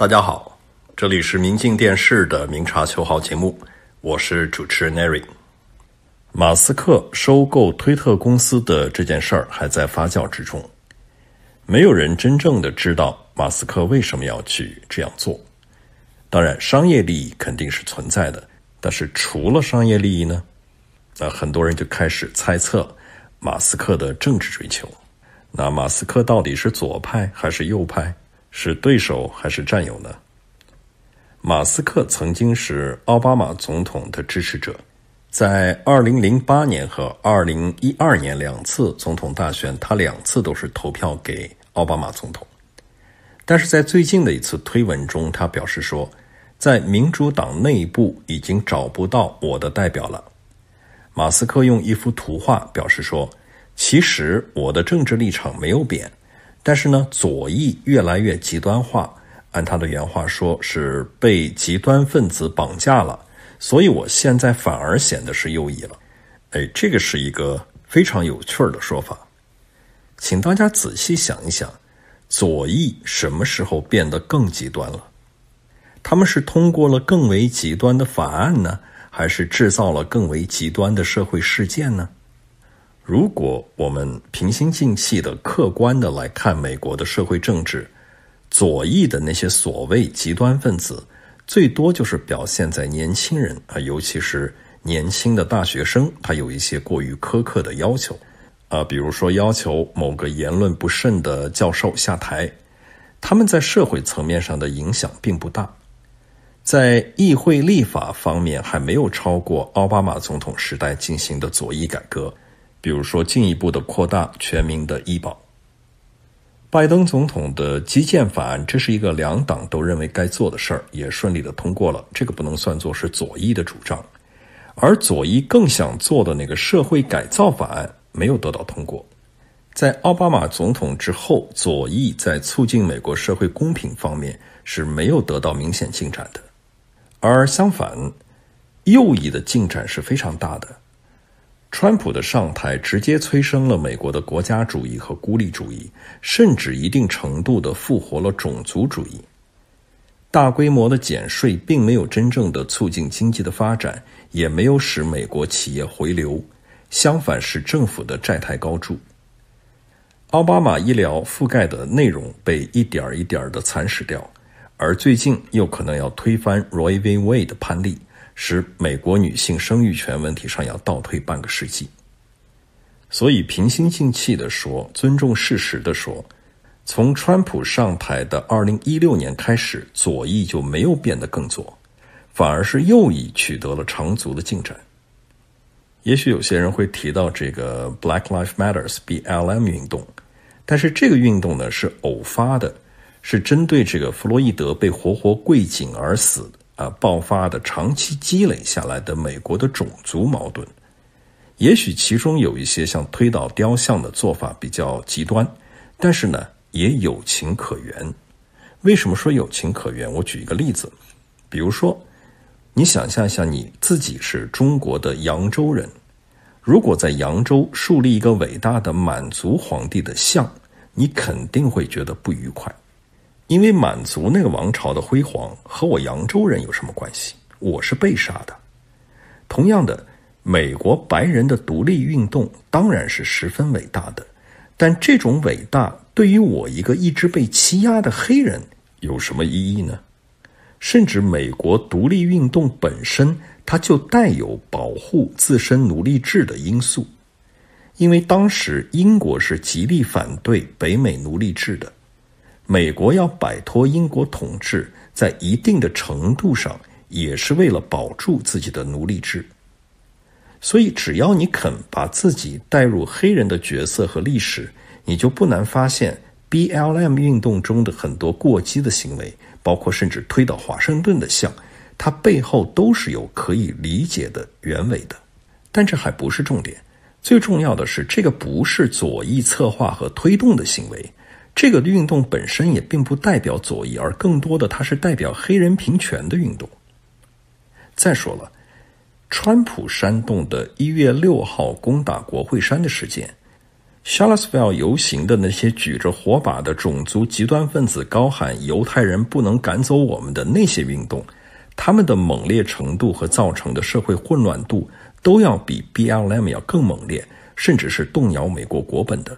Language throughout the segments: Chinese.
大家好，这里是明镜电视的明察秋毫节目，我是主持人 Nary。马斯克收购推特公司的这件事儿还在发酵之中，没有人真正的知道马斯克为什么要去这样做。当然，商业利益肯定是存在的，但是除了商业利益呢？那很多人就开始猜测马斯克的政治追求。那马斯克到底是左派还是右派？是对手还是战友呢？马斯克曾经是奥巴马总统的支持者，在二零零八年和二零一二年两次总统大选，他两次都是投票给奥巴马总统。但是在最近的一次推文中，他表示说，在民主党内部已经找不到我的代表了。马斯克用一幅图画表示说，其实我的政治立场没有变。但是呢，左翼越来越极端化，按他的原话说，是被极端分子绑架了，所以我现在反而显得是右翼了。哎，这个是一个非常有趣的说法，请大家仔细想一想，左翼什么时候变得更极端了？他们是通过了更为极端的法案呢，还是制造了更为极端的社会事件呢？如果我们平心静气的、客观的来看美国的社会政治，左翼的那些所谓极端分子，最多就是表现在年轻人啊，尤其是年轻的大学生，他有一些过于苛刻的要求，啊，比如说要求某个言论不慎的教授下台，他们在社会层面上的影响并不大，在议会立法方面还没有超过奥巴马总统时代进行的左翼改革。比如说，进一步的扩大全民的医保。拜登总统的基建法案，这是一个两党都认为该做的事儿，也顺利的通过了。这个不能算作是左翼的主张，而左翼更想做的那个社会改造法案没有得到通过。在奥巴马总统之后，左翼在促进美国社会公平方面是没有得到明显进展的，而相反，右翼的进展是非常大的。川普的上台直接催生了美国的国家主义和孤立主义，甚至一定程度的复活了种族主义。大规模的减税并没有真正的促进经济的发展，也没有使美国企业回流，相反使政府的债台高筑。奥巴马医疗覆盖的内容被一点一点的蚕食掉，而最近又可能要推翻 Roe v. Wade 的判例。使美国女性生育权问题上要倒退半个世纪，所以平心静气的说，尊重事实的说，从川普上台的二零一六年开始，左翼就没有变得更左，反而是右翼取得了长足的进展。也许有些人会提到这个 Black Lives Matters（BLM） 运动，但是这个运动呢是偶发的，是针对这个弗洛伊德被活活跪颈而死。啊，爆发的长期积累下来的美国的种族矛盾，也许其中有一些像推倒雕像的做法比较极端，但是呢，也有情可原。为什么说有情可原？我举一个例子，比如说，你想象一下，你自己是中国的扬州人，如果在扬州树立一个伟大的满族皇帝的像，你肯定会觉得不愉快。因为满族那个王朝的辉煌和我扬州人有什么关系？我是被杀的。同样的，美国白人的独立运动当然是十分伟大的，但这种伟大对于我一个一直被欺压的黑人有什么意义呢？甚至美国独立运动本身，它就带有保护自身奴隶制的因素，因为当时英国是极力反对北美奴隶制的。美国要摆脱英国统治，在一定的程度上也是为了保住自己的奴隶制。所以，只要你肯把自己带入黑人的角色和历史，你就不难发现，BLM 运动中的很多过激的行为，包括甚至推倒华盛顿的像，它背后都是有可以理解的原委的。但这还不是重点，最重要的是，这个不是左翼策划和推动的行为。这个运动本身也并不代表左翼，而更多的它是代表黑人平权的运动。再说了，川普煽动的一月六号攻打国会山的事件，Charlottesville 游行的那些举着火把的种族极端分子高喊“犹太人不能赶走我们”的那些运动，他们的猛烈程度和造成的社会混乱度，都要比 BLM 要更猛烈，甚至是动摇美国国本的。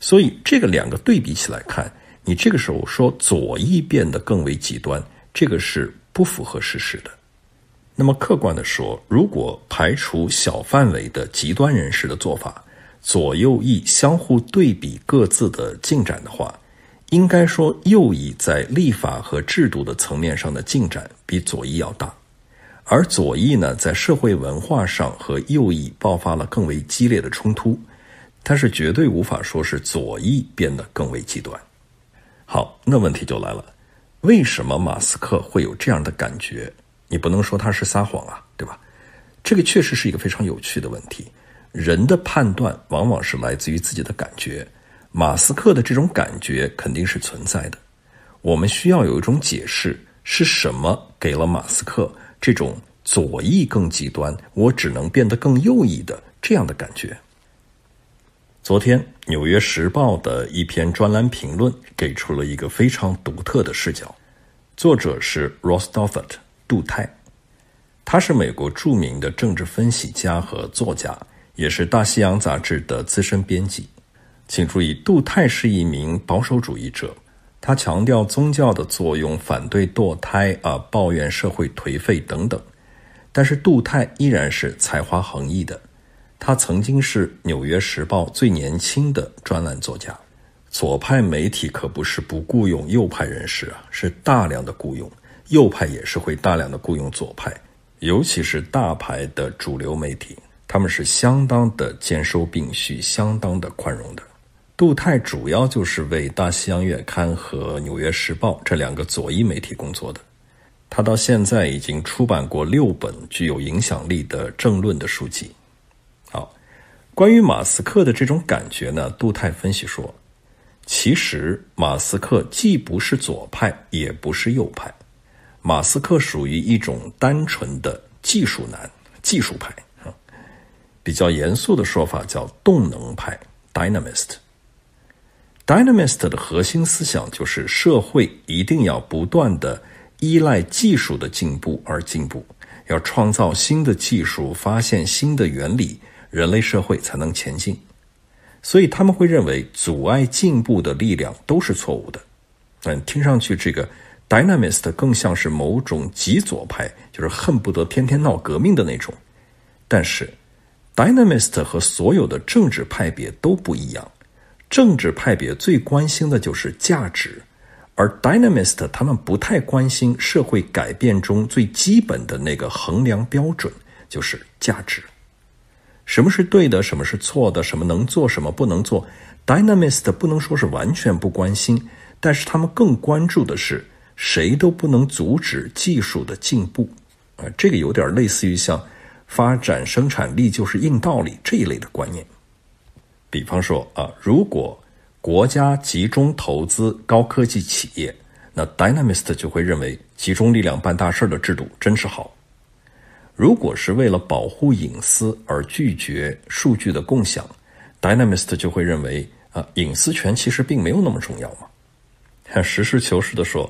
所以，这个两个对比起来看，你这个时候说左翼变得更为极端，这个是不符合事实的。那么，客观的说，如果排除小范围的极端人士的做法，左右翼相互对比各自的进展的话，应该说右翼在立法和制度的层面上的进展比左翼要大，而左翼呢，在社会文化上和右翼爆发了更为激烈的冲突。但是绝对无法说是左翼变得更为极端。好，那问题就来了，为什么马斯克会有这样的感觉？你不能说他是撒谎啊，对吧？这个确实是一个非常有趣的问题。人的判断往往是来自于自己的感觉，马斯克的这种感觉肯定是存在的。我们需要有一种解释，是什么给了马斯克这种左翼更极端，我只能变得更右翼的这样的感觉？昨天，《纽约时报》的一篇专栏评论给出了一个非常独特的视角。作者是 Ross Douthat 杜泰，他是美国著名的政治分析家和作家，也是《大西洋》杂志的资深编辑。请注意，杜泰是一名保守主义者，他强调宗教的作用，反对堕胎啊，抱怨社会颓废等等。但是，杜泰依然是才华横溢的。他曾经是《纽约时报》最年轻的专栏作家。左派媒体可不是不雇佣右派人士啊，是大量的雇佣。右派也是会大量的雇佣左派，尤其是大牌的主流媒体，他们是相当的兼收并蓄，相当的宽容的。杜泰主要就是为《大西洋月刊》和《纽约时报》这两个左翼媒体工作的。他到现在已经出版过六本具有影响力的政论的书籍。关于马斯克的这种感觉呢，杜泰分析说，其实马斯克既不是左派，也不是右派，马斯克属于一种单纯的技术男、技术派啊。比较严肃的说法叫动能派 （dynamist）。dynamist 的核心思想就是社会一定要不断的依赖技术的进步而进步，要创造新的技术，发现新的原理。人类社会才能前进，所以他们会认为阻碍进步的力量都是错误的。嗯，听上去这个 dynamist 更像是某种极左派，就是恨不得天天闹革命的那种。但是 dynamist 和所有的政治派别都不一样，政治派别最关心的就是价值，而 dynamist 他们不太关心社会改变中最基本的那个衡量标准，就是价值。什么是对的，什么是错的，什么能做，什么不能做？Dynamist 不能说是完全不关心，但是他们更关注的是谁都不能阻止技术的进步，啊，这个有点类似于像发展生产力就是硬道理这一类的观念。比方说啊，如果国家集中投资高科技企业，那 Dynamist 就会认为集中力量办大事的制度真是好。如果是为了保护隐私而拒绝数据的共享，Dynamist 就会认为啊，隐私权其实并没有那么重要嘛。实事求是的说，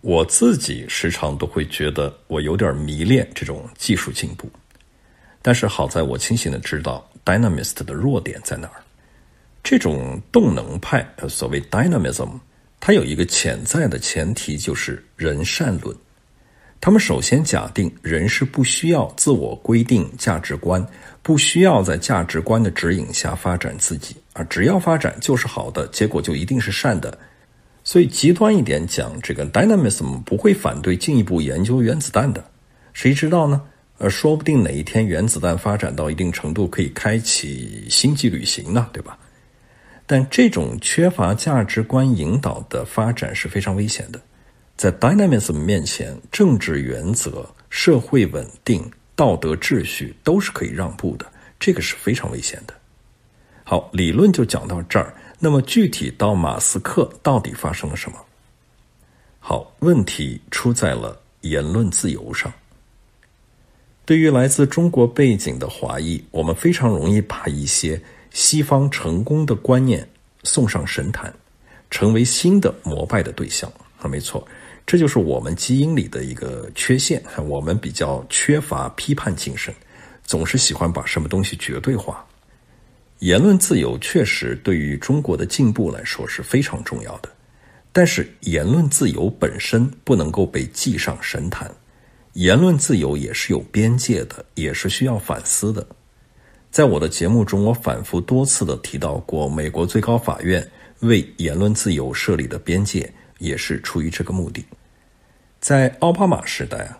我自己时常都会觉得我有点迷恋这种技术进步，但是好在我清醒的知道 Dynamist 的弱点在哪儿。这种动能派，所谓 Dynamism，它有一个潜在的前提，就是人善论。他们首先假定人是不需要自我规定价值观，不需要在价值观的指引下发展自己，而只要发展就是好的，结果就一定是善的。所以极端一点讲，这个 dynamism 不会反对进一步研究原子弹的，谁知道呢？呃，说不定哪一天原子弹发展到一定程度，可以开启星际旅行呢，对吧？但这种缺乏价值观引导的发展是非常危险的。在 dynamism 面前，政治原则、社会稳定、道德秩序都是可以让步的，这个是非常危险的。好，理论就讲到这儿。那么具体到马斯克到底发生了什么？好，问题出在了言论自由上。对于来自中国背景的华裔，我们非常容易把一些西方成功的观念送上神坛，成为新的膜拜的对象。啊，没错，这就是我们基因里的一个缺陷。我们比较缺乏批判精神，总是喜欢把什么东西绝对化。言论自由确实对于中国的进步来说是非常重要的，但是言论自由本身不能够被记上神坛。言论自由也是有边界的，也是需要反思的。在我的节目中，我反复多次的提到过，美国最高法院为言论自由设立的边界，也是出于这个目的。在奥巴马时代啊，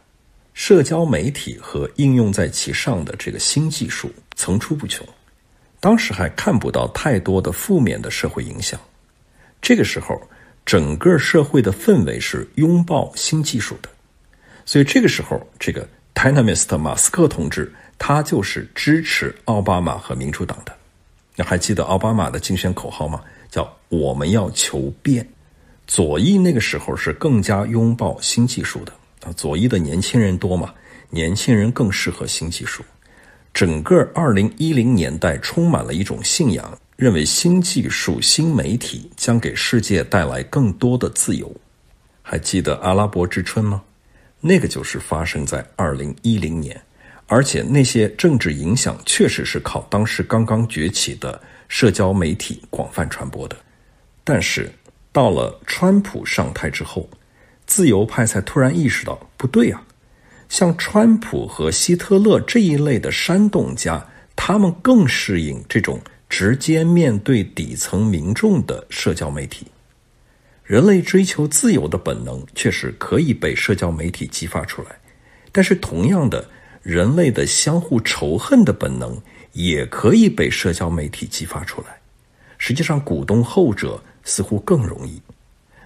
社交媒体和应用在其上的这个新技术层出不穷，当时还看不到太多的负面的社会影响。这个时候，整个社会的氛围是拥抱新技术的。所以这个时候，这个 Dynamist 马斯克同志，他就是支持奥巴马和民主党的。那还记得奥巴马的竞选口号吗？叫“我们要求变”。左翼那个时候是更加拥抱新技术的啊，左翼的年轻人多嘛，年轻人更适合新技术。整个2010年代充满了一种信仰，认为新技术、新媒体将给世界带来更多的自由。还记得阿拉伯之春吗？那个就是发生在二零一零年，而且那些政治影响确实是靠当时刚刚崛起的社交媒体广泛传播的。但是到了川普上台之后，自由派才突然意识到不对啊，像川普和希特勒这一类的煽动家，他们更适应这种直接面对底层民众的社交媒体。人类追求自由的本能确实可以被社交媒体激发出来，但是同样的，人类的相互仇恨的本能也可以被社交媒体激发出来。实际上，鼓动后者似乎更容易。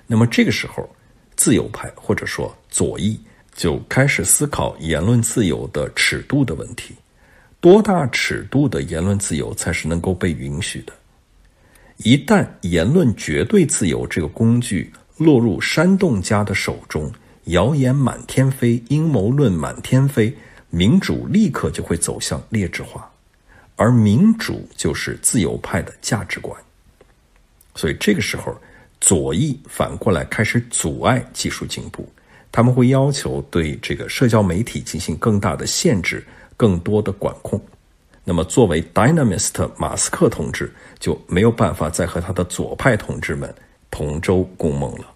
那么这个时候，自由派或者说左翼就开始思考言论自由的尺度的问题：多大尺度的言论自由才是能够被允许的？一旦言论绝对自由这个工具落入煽动家的手中，谣言满天飞，阴谋论满天飞，民主立刻就会走向劣质化，而民主就是自由派的价值观。所以这个时候，左翼反过来开始阻碍技术进步，他们会要求对这个社交媒体进行更大的限制，更多的管控。那么，作为 Dynamist 马斯克同志就没有办法再和他的左派同志们同舟共梦了。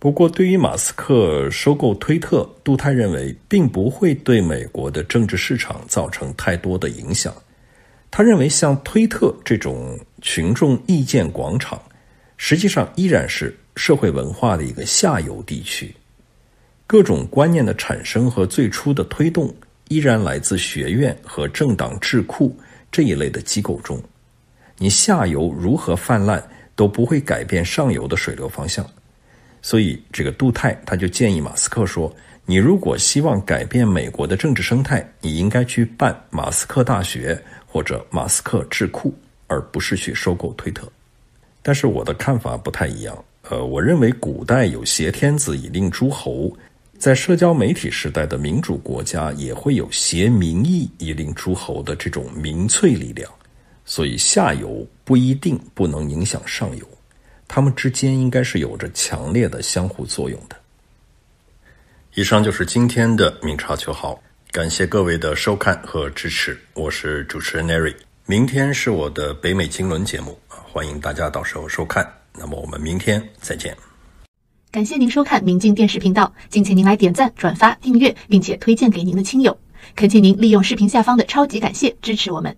不过，对于马斯克收购推特，杜泰认为并不会对美国的政治市场造成太多的影响。他认为，像推特这种群众意见广场，实际上依然是社会文化的一个下游地区，各种观念的产生和最初的推动。依然来自学院和政党智库这一类的机构中，你下游如何泛滥都不会改变上游的水流方向。所以，这个杜泰他就建议马斯克说：“你如果希望改变美国的政治生态，你应该去办马斯克大学或者马斯克智库，而不是去收购推特。”但是我的看法不太一样。呃，我认为古代有挟天子以令诸侯。在社交媒体时代的民主国家，也会有挟民意以令诸侯的这种民粹力量，所以下游不一定不能影响上游，他们之间应该是有着强烈的相互作用的。以上就是今天的明察秋毫，感谢各位的收看和支持，我是主持人 Nary，明天是我的北美金轮节目啊，欢迎大家到时候收看，那么我们明天再见。感谢您收看明镜电视频道，敬请您来点赞、转发、订阅，并且推荐给您的亲友。恳请您利用视频下方的超级感谢支持我们。